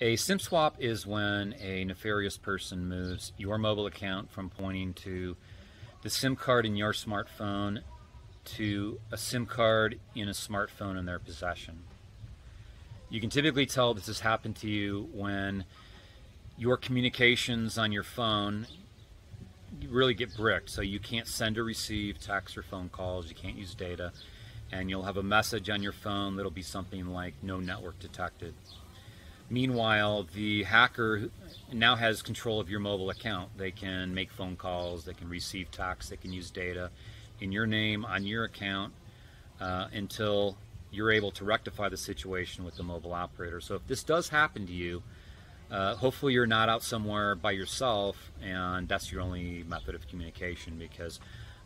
A SIM swap is when a nefarious person moves your mobile account from pointing to the SIM card in your smartphone to a SIM card in a smartphone in their possession. You can typically tell this has happened to you when your communications on your phone really get bricked. So you can't send or receive text or phone calls, you can't use data, and you'll have a message on your phone that'll be something like no network detected. Meanwhile, the hacker now has control of your mobile account. They can make phone calls, they can receive texts, they can use data in your name on your account uh, until you're able to rectify the situation with the mobile operator. So if this does happen to you, uh, hopefully you're not out somewhere by yourself and that's your only method of communication because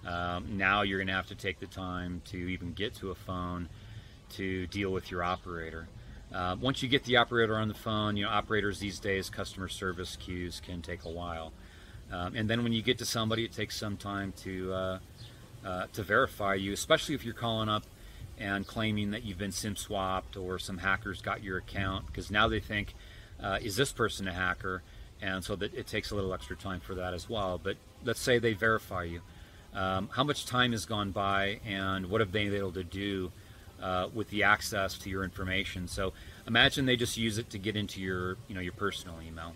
um, now you're going to have to take the time to even get to a phone to deal with your operator. Uh, once you get the operator on the phone, you know, operators these days, customer service queues can take a while. Um, and then when you get to somebody, it takes some time to, uh, uh, to verify you, especially if you're calling up and claiming that you've been SIM swapped or some hackers got your account, because now they think, uh, is this person a hacker? And so that it takes a little extra time for that as well. But let's say they verify you. Um, how much time has gone by and what have they been able to do uh, with the access to your information. So imagine they just use it to get into your, you know, your personal email.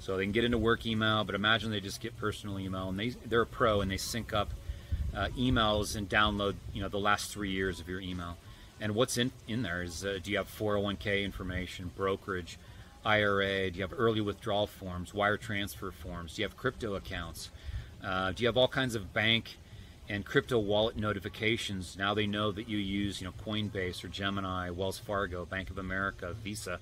So they can get into work email, but imagine they just get personal email and they, they're a pro and they sync up uh, emails and download, you know, the last three years of your email. And what's in, in there is, uh, do you have 401k information, brokerage, IRA? Do you have early withdrawal forms, wire transfer forms? Do you have crypto accounts? Uh, do you have all kinds of bank and crypto wallet notifications. Now they know that you use, you know, Coinbase or Gemini, Wells Fargo, Bank of America, Visa.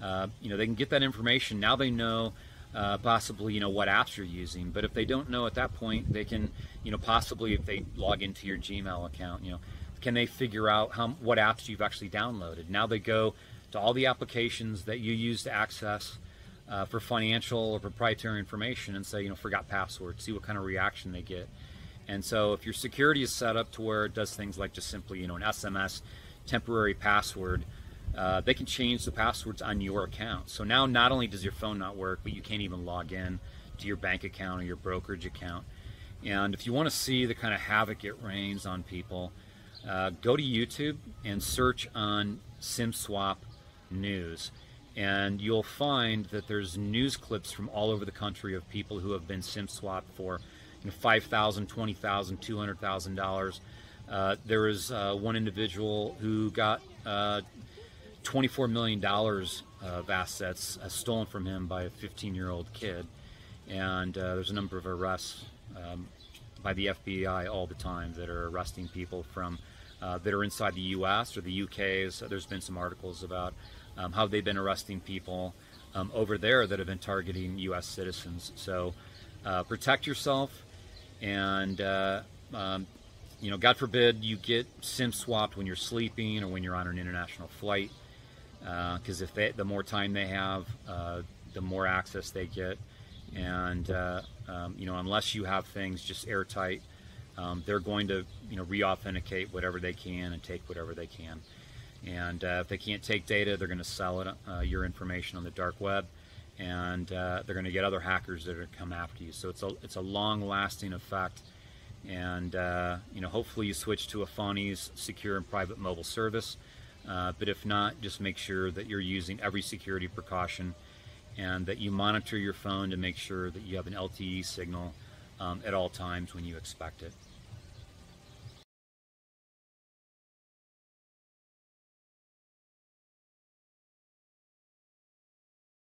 Uh, you know, they can get that information. Now they know uh, possibly, you know, what apps you're using. But if they don't know at that point, they can, you know, possibly if they log into your Gmail account, you know, can they figure out how what apps you've actually downloaded? Now they go to all the applications that you use to access uh, for financial or proprietary information and say, you know, forgot password. See what kind of reaction they get. And so if your security is set up to where it does things like just simply, you know, an SMS temporary password, uh, they can change the passwords on your account. So now not only does your phone not work, but you can't even log in to your bank account or your brokerage account. And if you want to see the kind of havoc it rains on people, uh, go to YouTube and search on SimSwap News. And you'll find that there's news clips from all over the country of people who have been SIM swapped for you know, five thousand, twenty thousand, two hundred thousand uh, dollars. There was uh, one individual who got uh, twenty-four million dollars of assets uh, stolen from him by a fifteen-year-old kid, and uh, there's a number of arrests um, by the FBI all the time that are arresting people from that are inside the U.S. or the U.K. There's been some articles about um, how they've been arresting people um, over there that have been targeting U.S. citizens. So protect yourself and uh, um, you know, God forbid you get SIM swapped when you're sleeping or when you're on an international flight, because uh, if they, the more time they have, uh, the more access they get, and uh, um, you know, unless you have things just airtight, um, they're going to you know re-authenticate whatever they can and take whatever they can. And uh, if they can't take data, they're going to sell it, uh, your information on the dark web and uh, they're going to get other hackers that are going to come after you. So it's a it's a long lasting effect, and uh, you know hopefully you switch to Efani's secure and private mobile service. Uh, but if not, just make sure that you're using every security precaution, and that you monitor your phone to make sure that you have an LTE signal um, at all times when you expect it.